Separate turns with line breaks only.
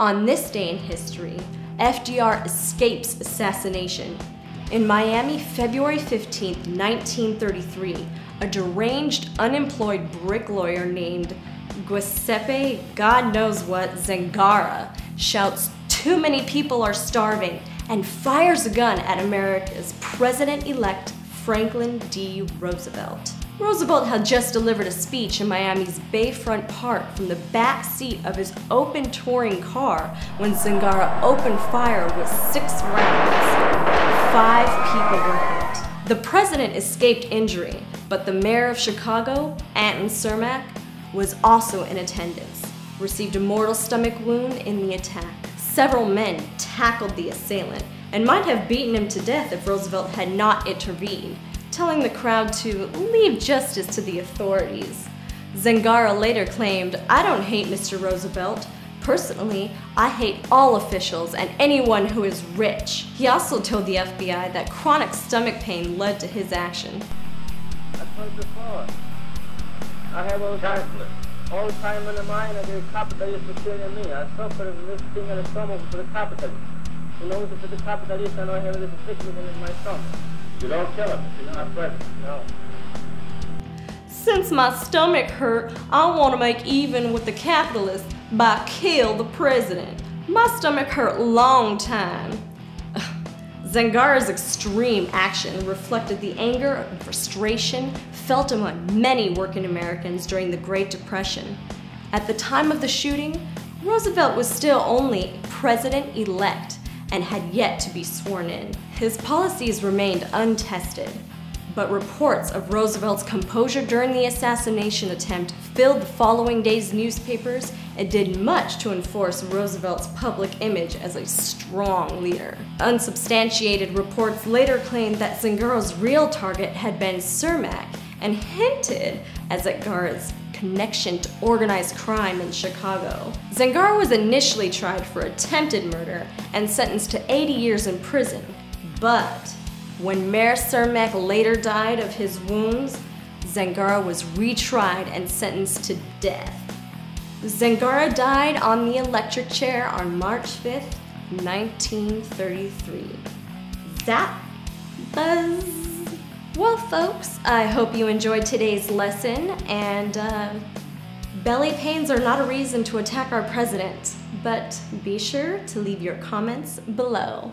On this day in history, FDR escapes assassination. In Miami, February 15, 1933, a deranged, unemployed brick lawyer named Giuseppe God knows what Zangara shouts, Too many people are starving, and fires a gun at America's president elect Franklin D. Roosevelt. Roosevelt had just delivered a speech in Miami's Bayfront Park from the back seat of his open touring car when Zangara opened fire with six rounds. Five people were hit. The president escaped injury, but the mayor of Chicago, Anton Cermak, was also in attendance, received a mortal stomach wound in the attack. Several men tackled the assailant and might have beaten him to death if Roosevelt had not intervened telling the crowd to leave justice to the authorities. Zangara later claimed, I don't hate Mr. Roosevelt. Personally, I hate all officials and anyone who is rich. He also told the FBI that chronic stomach pain led to his action.
I told before. I have all time, all time in the mind of the capitalist killing me. I suffer this thing in the stomach for the capitalist. You know, for the capitalist, I know I have this sickness in my stomach. You don't kill him. He's not present. No.
Since my stomach hurt, I want to make even with the capitalists by kill the president. My stomach hurt long time. Zangara's extreme action reflected the anger and frustration felt among many working Americans during the Great Depression. At the time of the shooting, Roosevelt was still only president-elect and had yet to be sworn in. His policies remained untested, but reports of Roosevelt's composure during the assassination attempt filled the following day's newspapers and did much to enforce Roosevelt's public image as a strong leader. Unsubstantiated reports later claimed that Zangara's real target had been Cermak and hinted as at Zangara's connection to organized crime in Chicago. Zangara was initially tried for attempted murder and sentenced to 80 years in prison, but when Mayor Cermak later died of his wounds, Zangara was retried and sentenced to death. Zangara died on the electric chair on March 5th, 1933. That buzz. Well, folks, I hope you enjoyed today's lesson, and uh, belly pains are not a reason to attack our president, but be sure to leave your comments below.